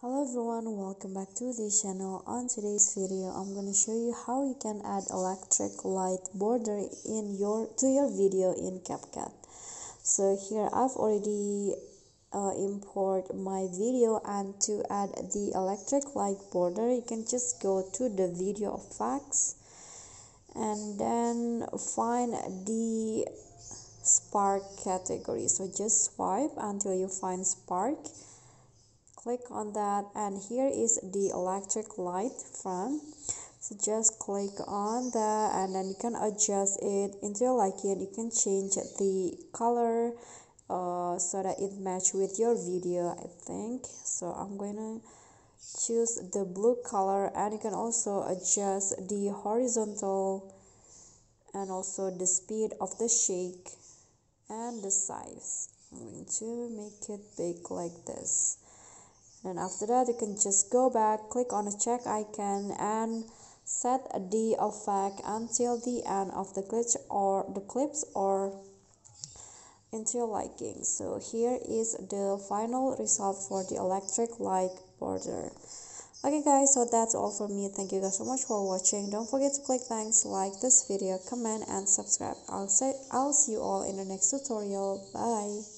hello everyone welcome back to this channel. On today's video i'm going to show you how you can add electric light border in your to your video in CapCut. So here i've already uh, import my video and to add the electric light border you can just go to the video effects and then find the spark category. So just swipe until you find spark click on that and here is the electric light front so just click on that and then you can adjust it into your liking. You can change the color uh, so that it match with your video I think. So I'm gonna choose the blue color and you can also adjust the horizontal and also the speed of the shake and the size. I'm going to make it big like this and after that you can just go back click on the check icon and set the effect until the end of the glitch or the clips or into your liking. So here is the final result for the electric light border. Okay guys so that's all for me. Thank you guys so much for watching. Don't forget to click thanks like this video comment and subscribe. I'll say i'll see you all in the next tutorial. Bye